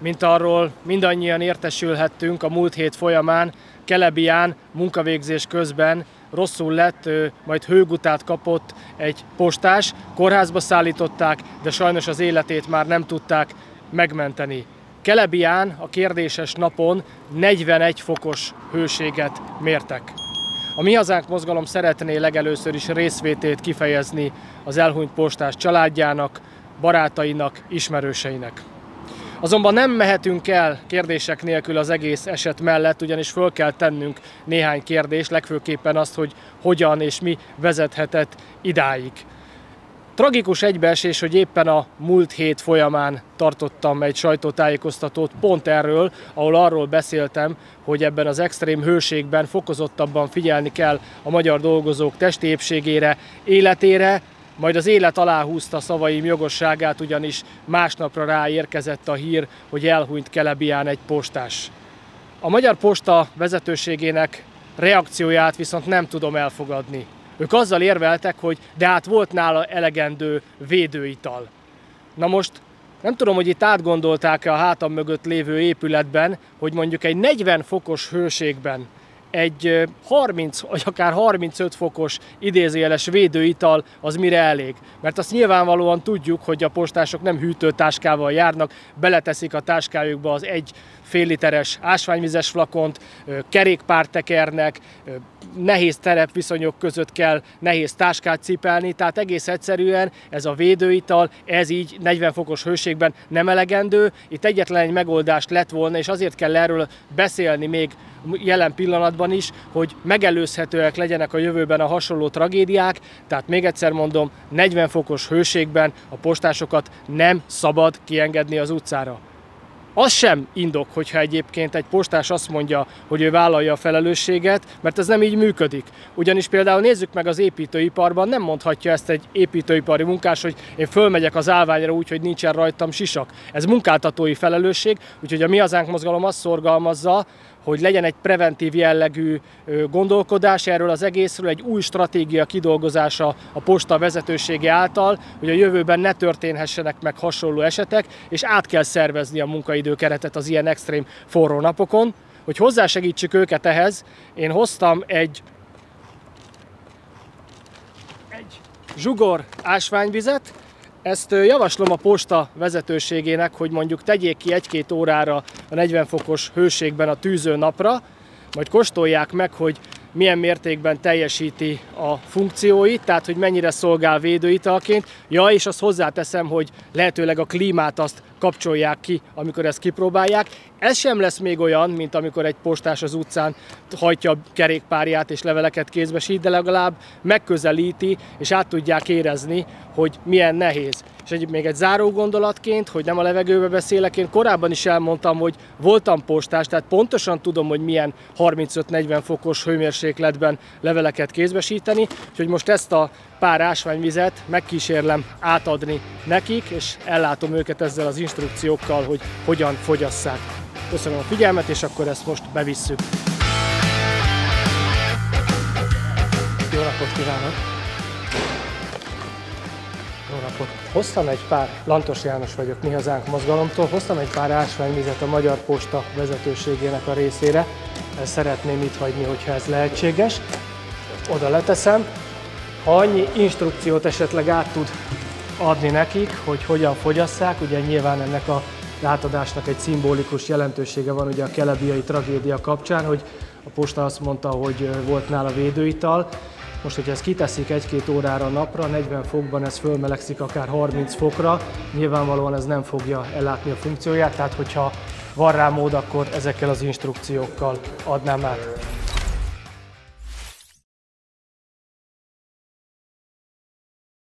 mint arról mindannyian értesülhettünk a múlt hét folyamán, Kelebián munkavégzés közben rosszul lett, majd hőgutát kapott egy postás, kórházba szállították, de sajnos az életét már nem tudták megmenteni. Kelebián a kérdéses napon 41 fokos hőséget mértek. A Mi Hazánk mozgalom szeretné legelőször is részvétét kifejezni az elhunyt postás családjának, barátainak, ismerőseinek. Azonban nem mehetünk el kérdések nélkül az egész eset mellett, ugyanis föl kell tennünk néhány kérdést, legfőképpen azt, hogy hogyan és mi vezethetett idáig. Tragikus egybeesés, hogy éppen a múlt hét folyamán tartottam egy sajtótájékoztatót pont erről, ahol arról beszéltem, hogy ebben az extrém hőségben fokozottabban figyelni kell a magyar dolgozók testi épségére, életére, majd az élet aláhúzta szavaim jogosságát, ugyanis másnapra ráérkezett a hír, hogy elhunyt Kelebián egy postás. A Magyar Posta vezetőségének reakcióját viszont nem tudom elfogadni. Ők azzal érveltek, hogy de hát volt nála elegendő védőital. Na most nem tudom, hogy itt átgondolták-e a hátam mögött lévő épületben, hogy mondjuk egy 40 fokos hőségben egy 30 vagy akár 35 fokos idézőjeles védőital az mire elég. Mert azt nyilvánvalóan tudjuk, hogy a postások nem hűtőtáskával járnak, beleteszik a táskájukba az egy fél literes ásványvizes flakont, kerékpárt tekernek, nehéz terepviszonyok között kell nehéz táskát cipelni, tehát egész egyszerűen ez a védőital, ez így 40 fokos hőségben nem elegendő. Itt egyetlen egy megoldást lett volna, és azért kell erről beszélni még jelen pillanatban is, hogy megelőzhetőek legyenek a jövőben a hasonló tragédiák, tehát még egyszer mondom, 40 fokos hőségben a postásokat nem szabad kiengedni az utcára. Az sem indok, hogyha egyébként egy postás azt mondja, hogy ő vállalja a felelősséget, mert ez nem így működik. Ugyanis például nézzük meg az építőiparban, nem mondhatja ezt egy építőipari munkás, hogy én fölmegyek az állványra úgy, hogy nincsen rajtam sisak. Ez munkáltatói felelősség, úgyhogy a Mi Hazánk mozgalom azt szorgalmazza, hogy legyen egy preventív jellegű gondolkodás erről az egészről, egy új stratégia kidolgozása a posta vezetősége által, hogy a jövőben ne történhessenek meg hasonló esetek, és át kell szervezni a munkaidőkeretet az ilyen extrém forró napokon. Hogy hozzásegítsük őket ehhez, én hoztam egy egy zsugor ásványvizet, ezt javaslom a posta vezetőségének, hogy mondjuk tegyék ki egy-két órára a 40 fokos hőségben a tűző napra, majd kóstolják meg, hogy milyen mértékben teljesíti a funkcióit, tehát hogy mennyire szolgál védőitalként. Ja, és azt hozzáteszem, hogy lehetőleg a klímát azt kapcsolják ki, amikor ezt kipróbálják. Ez sem lesz még olyan, mint amikor egy postás az utcán hajtja a kerékpárját és leveleket kézbe sír, de legalább megközelíti és át tudják érezni, hogy milyen nehéz. És egy, még egy záró gondolatként, hogy nem a levegőbe beszélek, én korábban is elmondtam, hogy voltam postás, tehát pontosan tudom, hogy milyen 35-40 fokos hőmérsékletben leveleket kézbesíteni, úgyhogy most ezt a pár ásványvizet megkísérlem átadni nekik, és ellátom őket ezzel az instrukciókkal, hogy hogyan fogyasszák. Köszönöm a figyelmet, és akkor ezt most bevisszük. Jó napot kívánok! Jó napot! Hoztam egy pár, Lantos János vagyok, Mi Hazánk mozgalomtól, hoztam egy pár ásványvizet a Magyar Posta vezetőségének a részére. Szeretném itt hagyni, hogyha ez lehetséges. Oda leteszem, annyi instrukciót esetleg át tud adni nekik, hogy hogyan fogyasszák, ugye nyilván ennek a átadásnak egy szimbolikus jelentősége van ugye a kelebiai tragédia kapcsán, hogy a posta azt mondta, hogy volt nála védőital, most, hogyha ezt kiteszik egy-két órára a napra, 40 fokban ez fölmelegszik akár 30 fokra, nyilvánvalóan ez nem fogja ellátni a funkcióját, tehát hogyha van rá mód, akkor ezekkel az instrukciókkal adnám át.